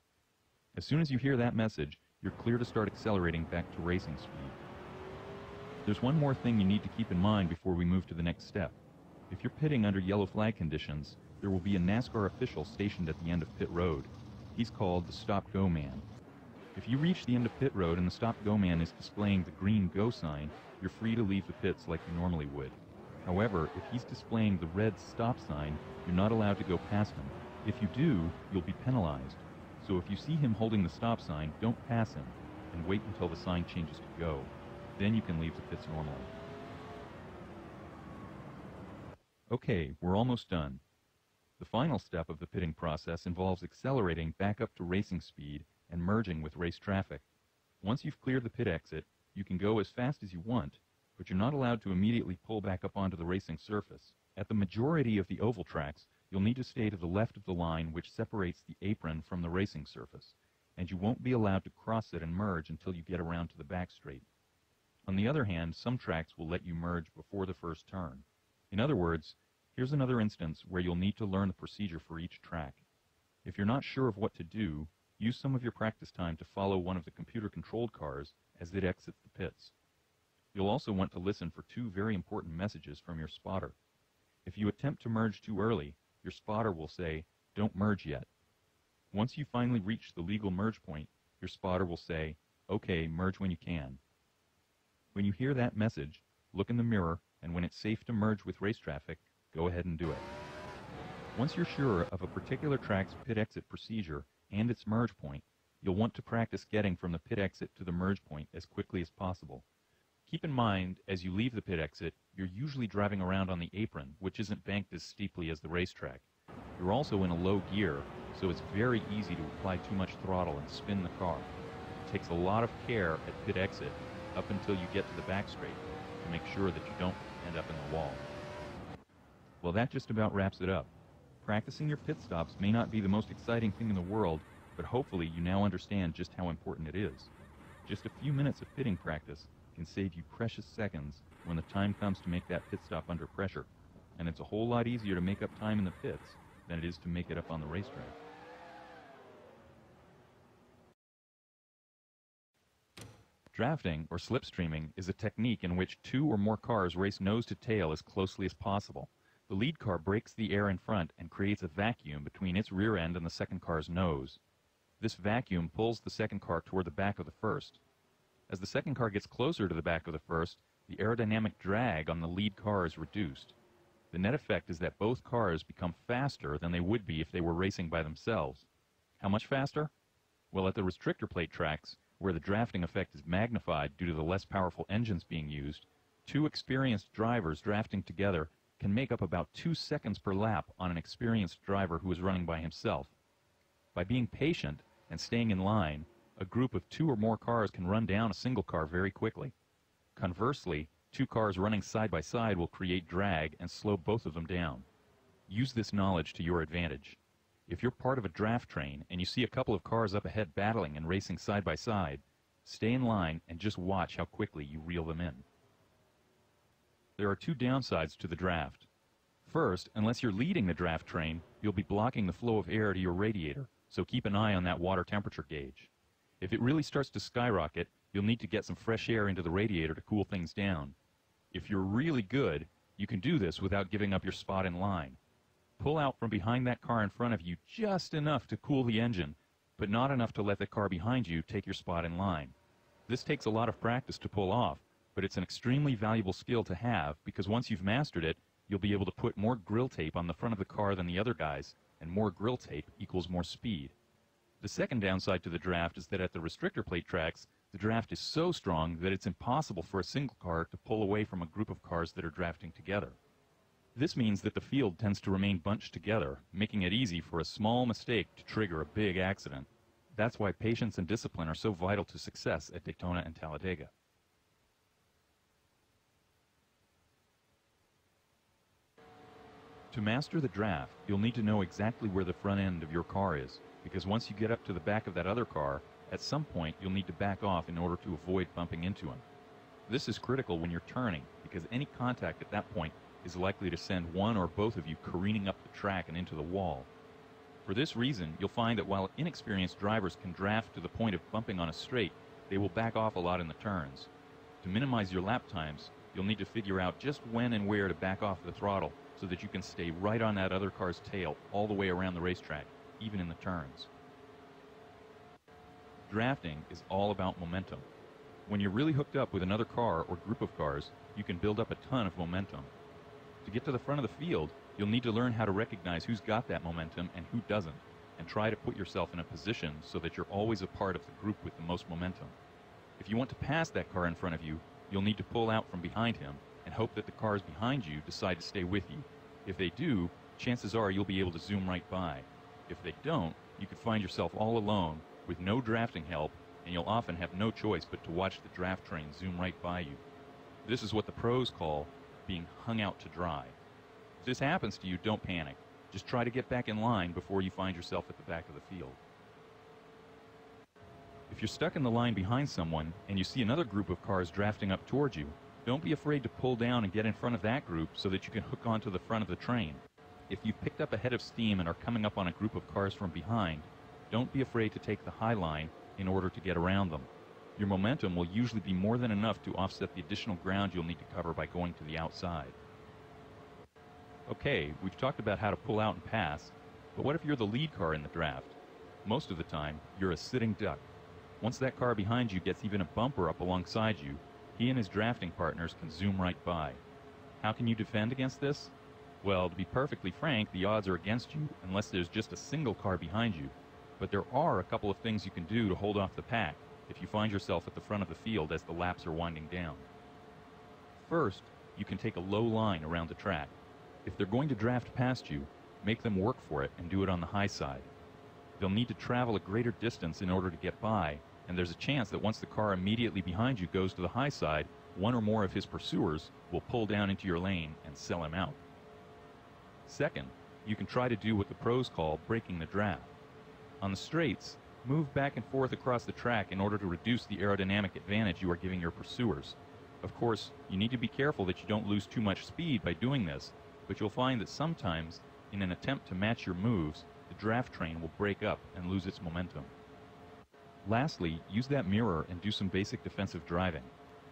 As soon as you hear that message, you're clear to start accelerating back to racing speed. There's one more thing you need to keep in mind before we move to the next step. If you're pitting under yellow flag conditions, there will be a NASCAR official stationed at the end of pit road. He's called the stop-go man. If you reach the end of pit road and the stop-go man is displaying the green go sign, you're free to leave the pits like you normally would. However, if he's displaying the red stop sign, you're not allowed to go past him. If you do, you'll be penalized. So if you see him holding the stop sign, don't pass him, and wait until the sign changes to go. Then you can leave the pits normally. Okay, we're almost done. The final step of the pitting process involves accelerating back up to racing speed and merging with race traffic. Once you've cleared the pit exit, you can go as fast as you want, but you're not allowed to immediately pull back up onto the racing surface. At the majority of the oval tracks, you'll need to stay to the left of the line which separates the apron from the racing surface, and you won't be allowed to cross it and merge until you get around to the back straight. On the other hand, some tracks will let you merge before the first turn. In other words, here's another instance where you'll need to learn the procedure for each track. If you're not sure of what to do, use some of your practice time to follow one of the computer-controlled cars as it exits the pits. You'll also want to listen for two very important messages from your spotter. If you attempt to merge too early, your spotter will say, don't merge yet. Once you finally reach the legal merge point, your spotter will say, okay, merge when you can. When you hear that message, look in the mirror, and when it's safe to merge with race traffic, go ahead and do it. Once you're sure of a particular track's pit exit procedure and its merge point, you'll want to practice getting from the pit exit to the merge point as quickly as possible. Keep in mind, as you leave the pit exit, you're usually driving around on the apron, which isn't banked as steeply as the racetrack. You're also in a low gear, so it's very easy to apply too much throttle and spin the car. It takes a lot of care at pit exit up until you get to the back straight to make sure that you don't end up in the wall. Well, that just about wraps it up. Practicing your pit stops may not be the most exciting thing in the world, but hopefully you now understand just how important it is. Just a few minutes of pitting practice can save you precious seconds when the time comes to make that pit stop under pressure, and it's a whole lot easier to make up time in the pits than it is to make it up on the racetrack. Drafting, or slipstreaming, is a technique in which two or more cars race nose to tail as closely as possible. The lead car breaks the air in front and creates a vacuum between its rear end and the second car's nose. This vacuum pulls the second car toward the back of the first. As the second car gets closer to the back of the first, the aerodynamic drag on the lead car is reduced. The net effect is that both cars become faster than they would be if they were racing by themselves. How much faster? Well, at the restrictor plate tracks, where the drafting effect is magnified due to the less powerful engines being used, two experienced drivers drafting together can make up about two seconds per lap on an experienced driver who is running by himself. By being patient and staying in line, a group of two or more cars can run down a single car very quickly. Conversely, two cars running side by side will create drag and slow both of them down. Use this knowledge to your advantage. If you're part of a draft train and you see a couple of cars up ahead battling and racing side by side, stay in line and just watch how quickly you reel them in. There are two downsides to the draft. First, unless you're leading the draft train, you'll be blocking the flow of air to your radiator, so keep an eye on that water temperature gauge. If it really starts to skyrocket, you'll need to get some fresh air into the radiator to cool things down. If you're really good, you can do this without giving up your spot in line. Pull out from behind that car in front of you just enough to cool the engine, but not enough to let the car behind you take your spot in line. This takes a lot of practice to pull off, but it's an extremely valuable skill to have because once you've mastered it, you'll be able to put more grill tape on the front of the car than the other guys, and more grill tape equals more speed. The second downside to the draft is that at the restrictor plate tracks, the draft is so strong that it's impossible for a single car to pull away from a group of cars that are drafting together. This means that the field tends to remain bunched together, making it easy for a small mistake to trigger a big accident. That's why patience and discipline are so vital to success at Daytona and Talladega. To master the draft, you'll need to know exactly where the front end of your car is, because once you get up to the back of that other car, at some point you'll need to back off in order to avoid bumping into him. This is critical when you're turning, because any contact at that point is likely to send one or both of you careening up the track and into the wall. For this reason, you'll find that while inexperienced drivers can draft to the point of bumping on a straight, they will back off a lot in the turns. To minimize your lap times, you'll need to figure out just when and where to back off the throttle so that you can stay right on that other car's tail all the way around the racetrack, even in the turns. Drafting is all about momentum. When you're really hooked up with another car or group of cars, you can build up a ton of momentum. To get to the front of the field, you'll need to learn how to recognize who's got that momentum and who doesn't, and try to put yourself in a position so that you're always a part of the group with the most momentum. If you want to pass that car in front of you, you'll need to pull out from behind him and hope that the cars behind you decide to stay with you. If they do, chances are you'll be able to zoom right by. If they don't, you could find yourself all alone with no drafting help, and you'll often have no choice but to watch the draft train zoom right by you. This is what the pros call being hung out to dry. If this happens to you, don't panic. Just try to get back in line before you find yourself at the back of the field. If you're stuck in the line behind someone and you see another group of cars drafting up towards you, don't be afraid to pull down and get in front of that group so that you can hook onto the front of the train. If you've picked up a head of steam and are coming up on a group of cars from behind, don't be afraid to take the high line in order to get around them. Your momentum will usually be more than enough to offset the additional ground you'll need to cover by going to the outside. Okay, we've talked about how to pull out and pass, but what if you're the lead car in the draft? Most of the time, you're a sitting duck. Once that car behind you gets even a bumper up alongside you, he and his drafting partners can zoom right by. How can you defend against this? Well, to be perfectly frank, the odds are against you unless there's just a single car behind you. but there are a couple of things you can do to hold off the pack if you find yourself at the front of the field as the laps are winding down. First, you can take a low line around the track. If they're going to draft past you, make them work for it and do it on the high side. They'll need to travel a greater distance in order to get by, and there's a chance that once the car immediately behind you goes to the high side, one or more of his pursuers will pull down into your lane and sell him out. Second, you can try to do what the pros call breaking the draft. On the straights, move back and forth across the track in order to reduce the aerodynamic advantage you are giving your pursuers. Of course, you need to be careful that you don't lose too much speed by doing this, but you'll find that sometimes, in an attempt to match your moves, the draft train will break up and lose its momentum. Lastly, use that mirror and do some basic defensive driving.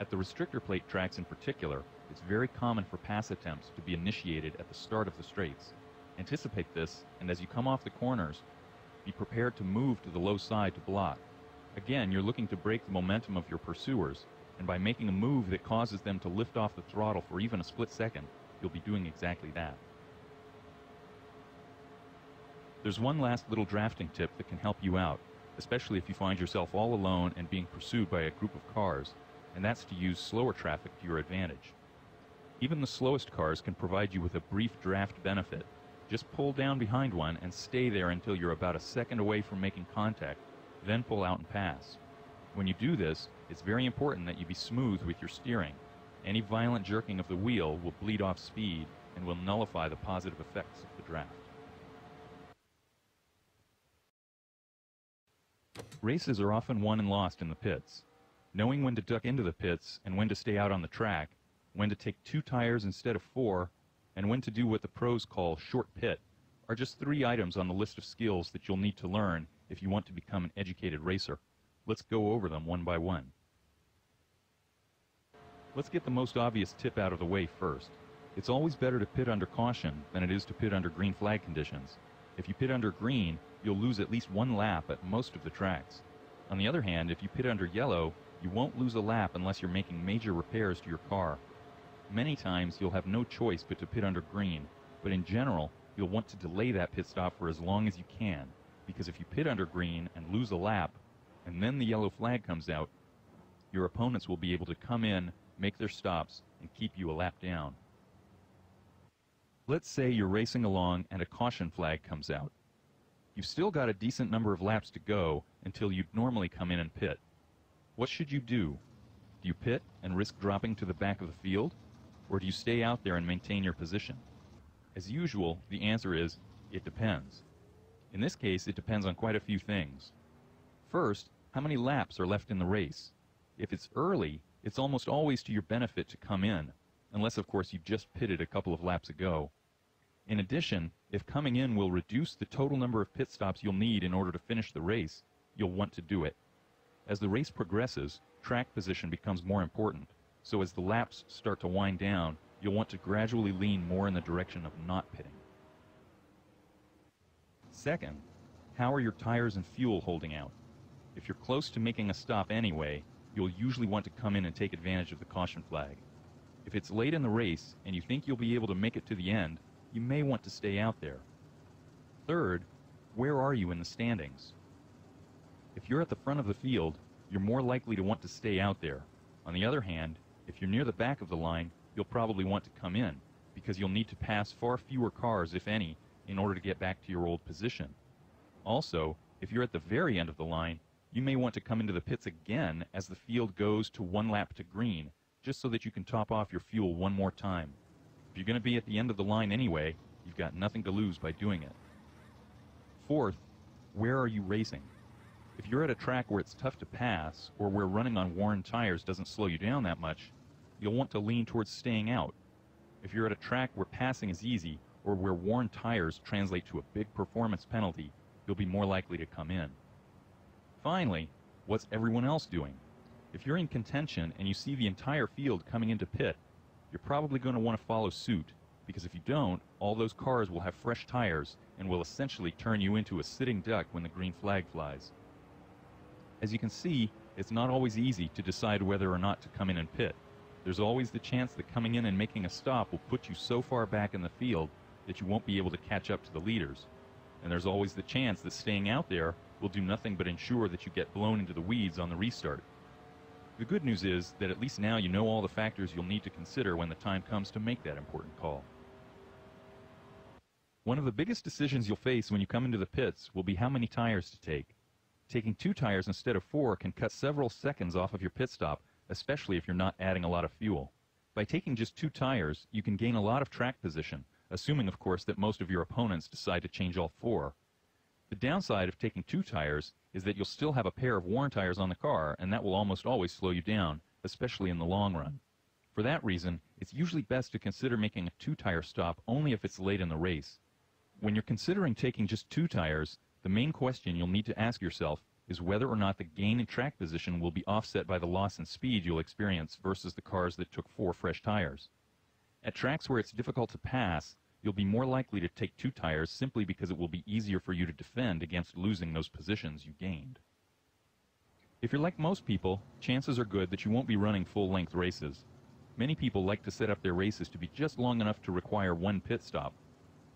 At the restrictor plate tracks in particular, it's very common for pass attempts to be initiated at the start of the straights. Anticipate this, and as you come off the corners, be prepared to move to the low side to block. Again, you're looking to break the momentum of your pursuers, and by making a move that causes them to lift off the throttle for even a split second, you'll be doing exactly that. There's one last little drafting tip that can help you out, especially if you find yourself all alone and being pursued by a group of cars, and that's to use slower traffic to your advantage. Even the slowest cars can provide you with a brief draft benefit. Just pull down behind one and stay there until you're about a second away from making contact, then pull out and pass. When you do this, it's very important that you be smooth with your steering. Any violent jerking of the wheel will bleed off speed and will nullify the positive effects of the draft. Races are often won and lost in the pits. Knowing when to duck into the pits and when to stay out on the track, when to take two tires instead of four, and when to do what the pros call short pit are just three items on the list of skills that you'll need to learn if you want to become an educated racer. Let's go over them one by one. Let's get the most obvious tip out of the way first. It's always better to pit under caution than it is to pit under green flag conditions. If you pit under green, you'll lose at least one lap at most of the tracks. On the other hand, if you pit under yellow, you won't lose a lap unless you're making major repairs to your car. Many times you'll have no choice but to pit under green, but in general, you'll want to delay that pit stop for as long as you can, because if you pit under green and lose a lap, and then the yellow flag comes out, your opponents will be able to come in, make their stops, and keep you a lap down. Let's say you're racing along and a caution flag comes out. You've still got a decent number of laps to go until you'd normally come in and pit. What should you do? Do you pit and risk dropping to the back of the field? Or do you stay out there and maintain your position? As usual, the answer is, it depends. In this case, it depends on quite a few things. First, how many laps are left in the race? If it's early, it's almost always to your benefit to come in, unless of course you've just pitted a couple of laps ago. In addition, if coming in will reduce the total number of pit stops you'll need in order to finish the race, you'll want to do it. As the race progresses, track position becomes more important, so as the laps start to wind down, you'll want to gradually lean more in the direction of not pitting. Second, how are your tires and fuel holding out? If you're close to making a stop anyway, you'll usually want to come in and take advantage of the caution flag. If it's late in the race and you think you'll be able to make it to the end, you may want to stay out there. Third, where are you in the standings? If you're at the front of the field, you're more likely to want to stay out there. On the other hand, if you're near the back of the line, you'll probably want to come in, because you'll need to pass far fewer cars, if any, in order to get back to your old position. Also, if you're at the very end of the line, you may want to come into the pits again as the field goes to one lap to green, just so that you can top off your fuel one more time. You're going to be at the end of the line anyway, you've got nothing to lose by doing it. Fourth, where are you racing? If you're at a track where it's tough to pass, or where running on worn tires doesn't slow you down that much, you'll want to lean towards staying out. If you're at a track where passing is easy, or where worn tires translate to a big performance penalty, you'll be more likely to come in. Finally, what's everyone else doing? If you're in contention and you see the entire field coming into pit, you're probably going to want to follow suit, because if you don't, all those cars will have fresh tires and will essentially turn you into a sitting duck when the green flag flies. As you can see, it's not always easy to decide whether or not to come in and pit. There's always the chance that coming in and making a stop will put you so far back in the field that you won't be able to catch up to the leaders. And there's always the chance that staying out there will do nothing but ensure that you get blown into the weeds on the restart. The good news is that at least now you know all the factors you'll need to consider when the time comes to make that important call. One of the biggest decisions you'll face when you come into the pits will be how many tires to take. Taking two tires instead of four can cut several seconds off of your pit stop, especially if you're not adding a lot of fuel. By taking just two tires, you can gain a lot of track position, assuming, of course, that most of your opponents decide to change all four. The downside of taking two tires is that you'll still have a pair of worn tires on the car, and that will almost always slow you down, especially in the long run. For that reason, it's usually best to consider making a two-tire stop only if it's late in the race. When you're considering taking just two tires, the main question you'll need to ask yourself is whether or not the gain in track position will be offset by the loss in speed you'll experience versus the cars that took four fresh tires. At tracks where it's difficult to pass, you'll be more likely to take two tires simply because it will be easier for you to defend against losing those positions you gained. If you're like most people, chances are good that you won't be running full-length races. Many people like to set up their races to be just long enough to require one pit stop.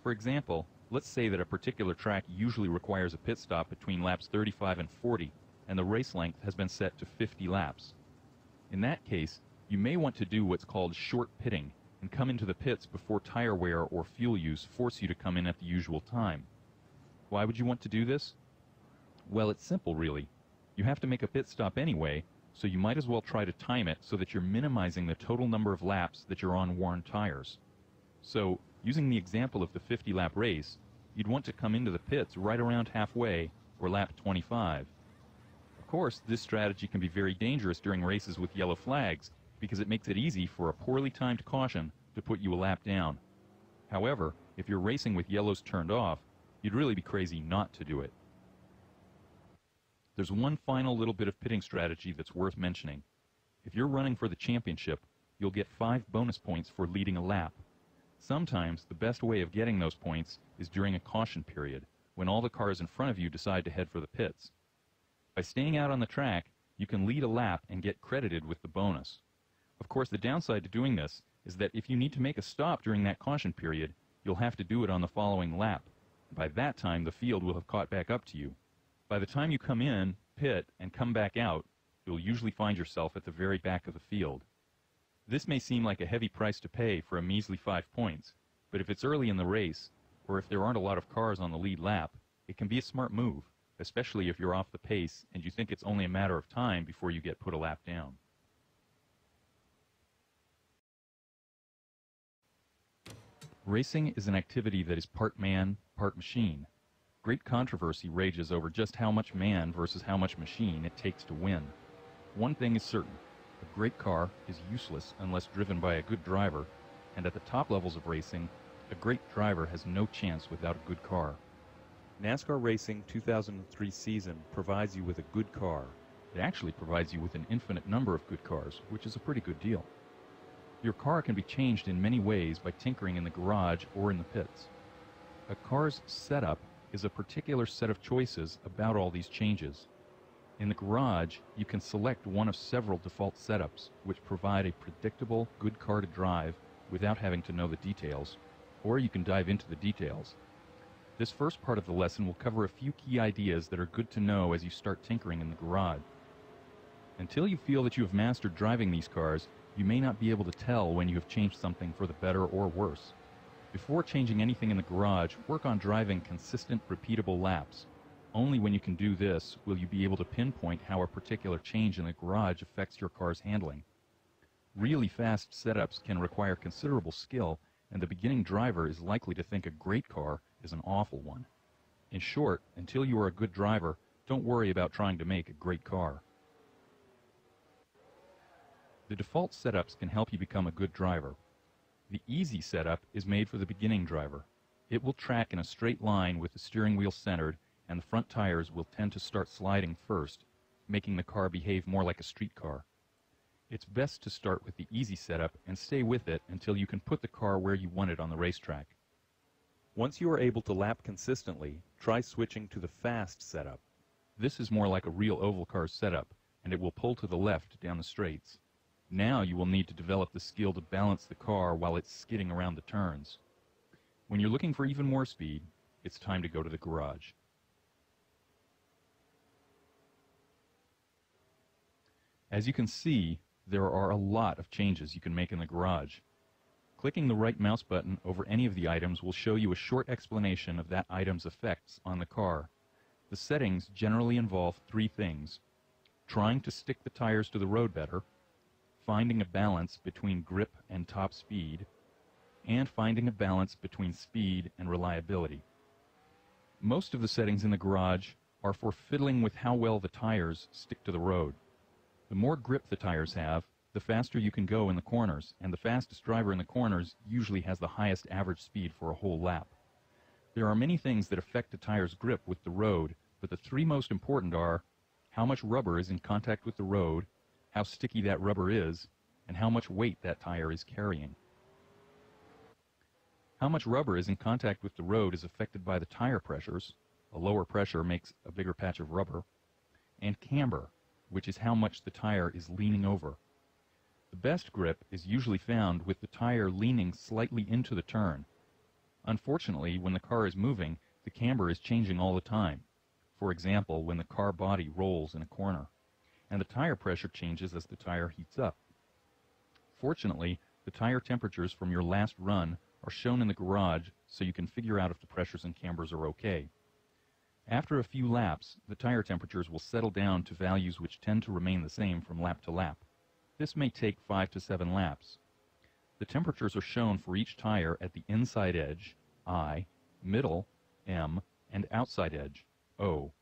For example, Let's say that a particular track usually requires a pit stop between laps 35 and 40, and the race length has been set to 50 laps. In that case, you may want to do what's called short pitting and come into the pits before tire wear or fuel use force you to come in at the usual time. Why would you want to do this? Well, it's simple, really. You have to make a pit stop anyway, so you might as well try to time it so that you're minimizing the total number of laps that you're on worn tires. So, using the example of the 50-lap race, you'd want to come into the pits right around halfway, or lap 25. Of course, this strategy can be very dangerous during races with yellow flags, because it makes it easy for a poorly timed caution to put you a lap down. However, if you're racing with yellows turned off, you'd really be crazy not to do it. There's one final little bit of pitting strategy that's worth mentioning. If you're running for the championship, you'll get five bonus points for leading a lap. Sometimes the best way of getting those points is during a caution period, when all the cars in front of you decide to head for the pits. By staying out on the track, you can lead a lap and get credited with the bonus. Of course, the downside to doing this is that if you need to make a stop during that caution period, you'll have to do it on the following lap. By that time, the field will have caught back up to you. By the time you come in, pit, and come back out, you'll usually find yourself at the very back of the field. This may seem like a heavy price to pay for a measly five points, but if it's early in the race, or if there aren't a lot of cars on the lead lap, it can be a smart move, especially if you're off the pace and you think it's only a matter of time before you get put a lap down. Racing is an activity that is part man, part machine. Great controversy rages over just how much man versus how much machine it takes to win. One thing is certain a great car is useless unless driven by a good driver, and at the top levels of racing, a great driver has no chance without a good car. NASCAR Racing 2003 season provides you with a good car. It actually provides you with an infinite number of good cars, which is a pretty good deal. Your car can be changed in many ways by tinkering in the garage or in the pits. A car's setup is a particular set of choices about all these changes. In the garage, you can select one of several default setups, which provide a predictable, good car to drive without having to know the details, or you can dive into the details. This first part of the lesson will cover a few key ideas that are good to know as you start tinkering in the garage. Until you feel that you have mastered driving these cars, you may not be able to tell when you have changed something for the better or worse. Before changing anything in the garage, work on driving consistent, repeatable laps. Only when you can do this will you be able to pinpoint how a particular change in the garage affects your car's handling. Really fast setups can require considerable skill, and the beginning driver is likely to think a great car is an awful one. In short, until you are a good driver, don't worry about trying to make a great car. The default setups can help you become a good driver. The easy setup is made for the beginning driver. It will track in a straight line with the steering wheel centered and the front tires will tend to start sliding first, making the car behave more like a street car. It's best to start with the easy setup and stay with it until you can put the car where you want it on the racetrack. Once you are able to lap consistently, try switching to the fast setup. This is more like a real oval car setup, and it will pull to the left down the straights. Now you will need to develop the skill to balance the car while it's skidding around the turns. When you're looking for even more speed, it's time to go to the garage. As you can see, there are a lot of changes you can make in the garage. Clicking the right mouse button over any of the items will show you a short explanation of that item's effects on the car. The settings generally involve three things. Trying to stick the tires to the road better, finding a balance between grip and top speed, and finding a balance between speed and reliability. Most of the settings in the garage are for fiddling with how well the tires stick to the road. The more grip the tires have, the faster you can go in the corners, and the fastest driver in the corners usually has the highest average speed for a whole lap. There are many things that affect a tire's grip with the road, but the three most important are how much rubber is in contact with the road, how sticky that rubber is, and how much weight that tire is carrying. How much rubber is in contact with the road is affected by the tire pressures. A lower pressure makes a bigger patch of rubber. And camber, which is how much the tire is leaning over. The best grip is usually found with the tire leaning slightly into the turn. Unfortunately, when the car is moving, the camber is changing all the time. For example, when the car body rolls in a corner. And the tire pressure changes as the tire heats up. Fortunately, the tire temperatures from your last run are shown in the garage so you can figure out if the pressures and cambers are okay. After a few laps, the tire temperatures will settle down to values which tend to remain the same from lap to lap. This may take 5 to 7 laps. The temperatures are shown for each tire at the inside edge, I, middle, M, and outside edge, O.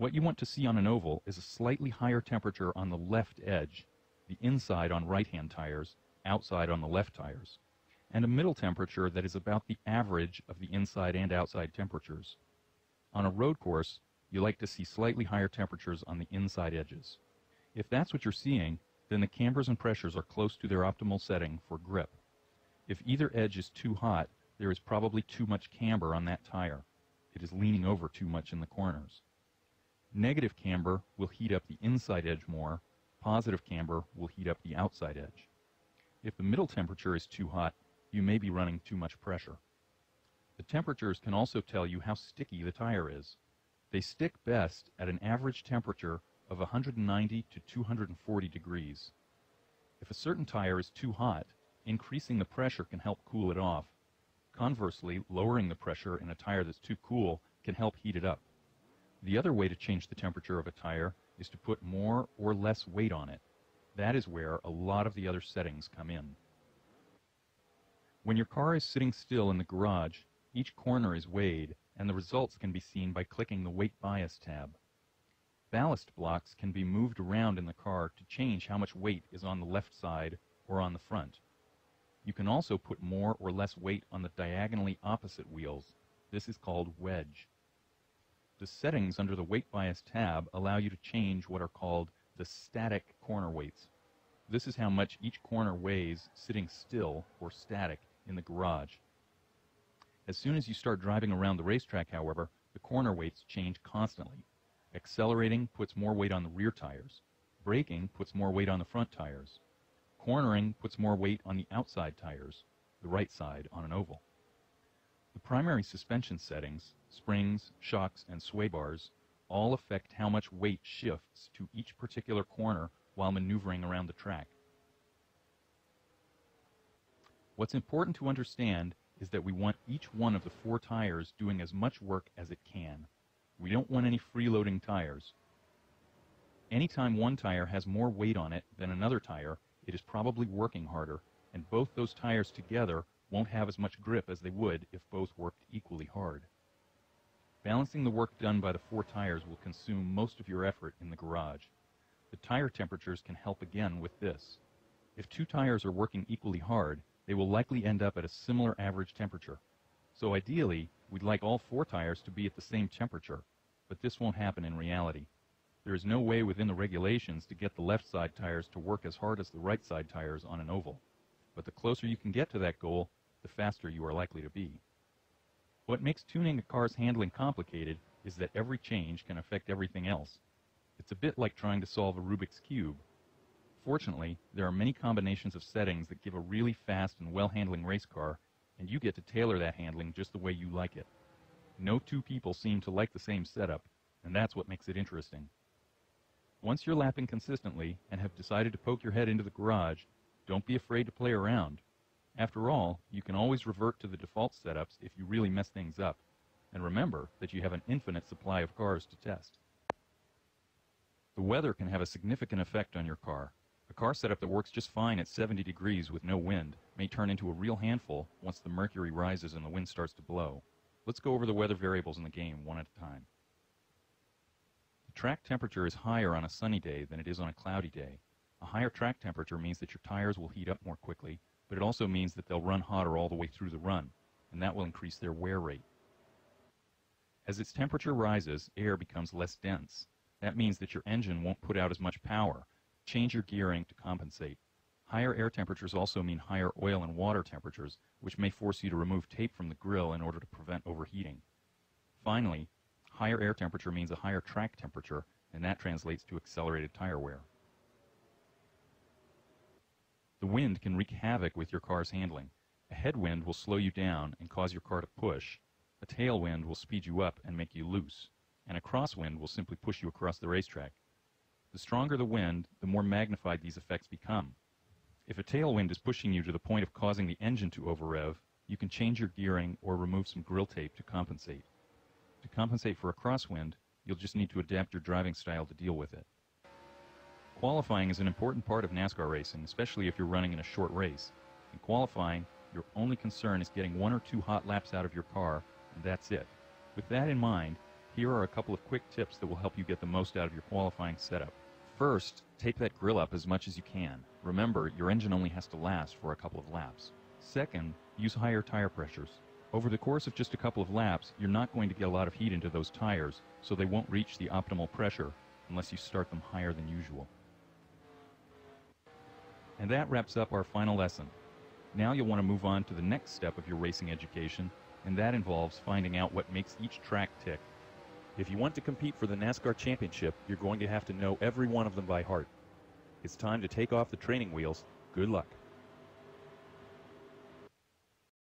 What you want to see on an oval is a slightly higher temperature on the left edge, the inside on right-hand tires, outside on the left tires, and a middle temperature that is about the average of the inside and outside temperatures. On a road course, you like to see slightly higher temperatures on the inside edges. If that's what you're seeing, then the cambers and pressures are close to their optimal setting for grip. If either edge is too hot, there is probably too much camber on that tire. It is leaning over too much in the corners. Negative camber will heat up the inside edge more, positive camber will heat up the outside edge. If the middle temperature is too hot, you may be running too much pressure. The temperatures can also tell you how sticky the tire is. They stick best at an average temperature of 190 to 240 degrees. If a certain tire is too hot, increasing the pressure can help cool it off. Conversely, lowering the pressure in a tire that's too cool can help heat it up. The other way to change the temperature of a tire is to put more or less weight on it. That is where a lot of the other settings come in. When your car is sitting still in the garage, each corner is weighed, and the results can be seen by clicking the Weight Bias tab. Ballast blocks can be moved around in the car to change how much weight is on the left side or on the front. You can also put more or less weight on the diagonally opposite wheels. This is called wedge. The settings under the Weight Bias tab allow you to change what are called the static corner weights. This is how much each corner weighs sitting still or static in the garage. As soon as you start driving around the racetrack, however, the corner weights change constantly. Accelerating puts more weight on the rear tires. Braking puts more weight on the front tires. Cornering puts more weight on the outside tires, the right side on an oval. The primary suspension settings, springs, shocks, and sway bars, all affect how much weight shifts to each particular corner while maneuvering around the track. What's important to understand is that we want each one of the four tires doing as much work as it can. We don't want any freeloading tires. Anytime one tire has more weight on it than another tire, it is probably working harder, and both those tires together won't have as much grip as they would if both worked equally hard. Balancing the work done by the four tires will consume most of your effort in the garage. The tire temperatures can help again with this. If two tires are working equally hard, they will likely end up at a similar average temperature. So ideally, we'd like all four tires to be at the same temperature, but this won't happen in reality. There is no way within the regulations to get the left side tires to work as hard as the right side tires on an oval. But the closer you can get to that goal, the faster you are likely to be. What makes tuning a car's handling complicated is that every change can affect everything else. It's a bit like trying to solve a Rubik's Cube. Fortunately, there are many combinations of settings that give a really fast and well-handling race car, and you get to tailor that handling just the way you like it. No two people seem to like the same setup, and that's what makes it interesting. Once you're lapping consistently and have decided to poke your head into the garage, don't be afraid to play around. After all, you can always revert to the default setups if you really mess things up. And remember that you have an infinite supply of cars to test. The weather can have a significant effect on your car. A car setup that works just fine at 70 degrees with no wind may turn into a real handful once the mercury rises and the wind starts to blow. Let's go over the weather variables in the game one at a time. The track temperature is higher on a sunny day than it is on a cloudy day. A higher track temperature means that your tires will heat up more quickly, but it also means that they'll run hotter all the way through the run, and that will increase their wear rate. As its temperature rises, air becomes less dense. That means that your engine won't put out as much power. Change your gearing to compensate. Higher air temperatures also mean higher oil and water temperatures, which may force you to remove tape from the grill in order to prevent overheating. Finally, higher air temperature means a higher track temperature, and that translates to accelerated tire wear. The wind can wreak havoc with your car's handling. A headwind will slow you down and cause your car to push. A tailwind will speed you up and make you loose. And a crosswind will simply push you across the racetrack. The stronger the wind, the more magnified these effects become. If a tailwind is pushing you to the point of causing the engine to over-rev, you can change your gearing or remove some grill tape to compensate. To compensate for a crosswind, you'll just need to adapt your driving style to deal with it. Qualifying is an important part of NASCAR racing, especially if you're running in a short race. In qualifying, your only concern is getting one or two hot laps out of your car, and that's it. With that in mind, here are a couple of quick tips that will help you get the most out of your qualifying setup. First, tape that grill up as much as you can. Remember, your engine only has to last for a couple of laps. Second, use higher tire pressures. Over the course of just a couple of laps, you're not going to get a lot of heat into those tires, so they won't reach the optimal pressure unless you start them higher than usual. And that wraps up our final lesson. Now you'll want to move on to the next step of your racing education, and that involves finding out what makes each track tick. If you want to compete for the NASCAR Championship, you're going to have to know every one of them by heart. It's time to take off the training wheels. Good luck.